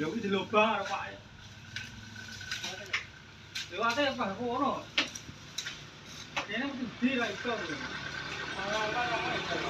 lubang arep wae. Lewate apa ngono? Kene mesti di ra iso. Tapi gue juga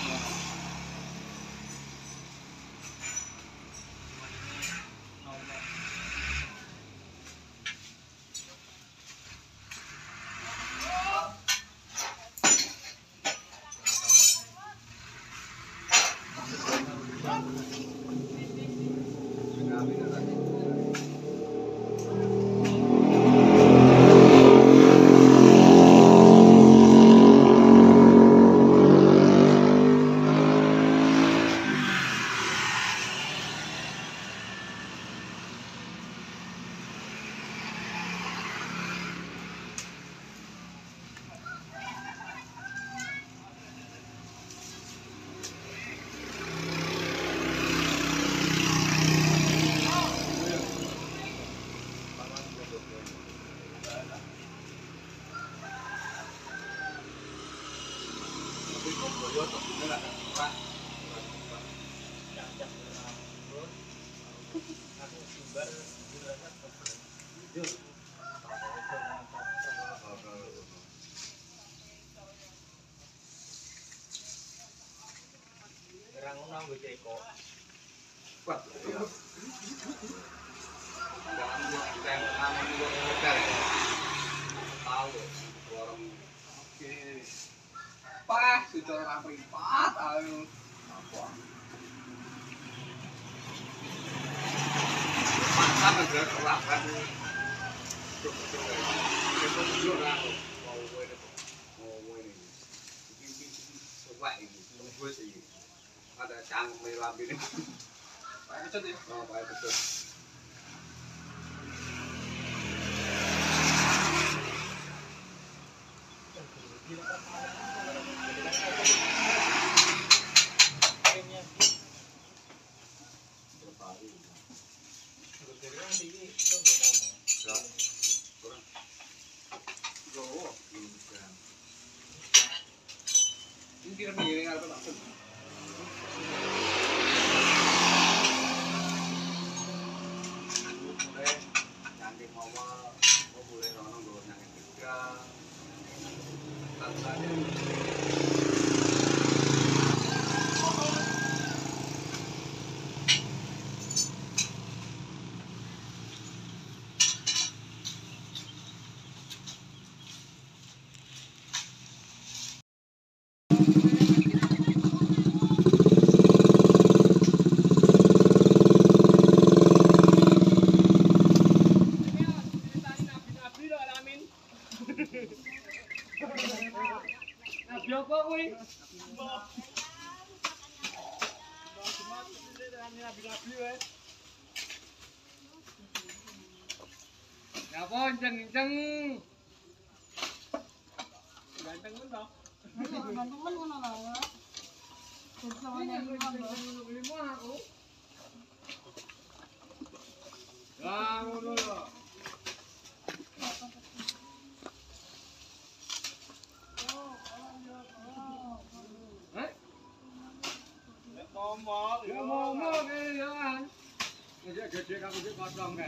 boyo tuh bener ora. Wah, Ini, ini, ini, ini, tembus ini. Ada cangkeme lambene. Pak Becut ya? Oh, Pak Becut. Ini kira mengiring apa tak? Apa kuwi? Ngapa enceng-enceng? Ganteng. Teman-teman ngono lho. Bersama Ini nyanyi aku lho. enceng-enceng limo aku. 有毛？有毛毛的，有啊。那家可别干那些夸张的。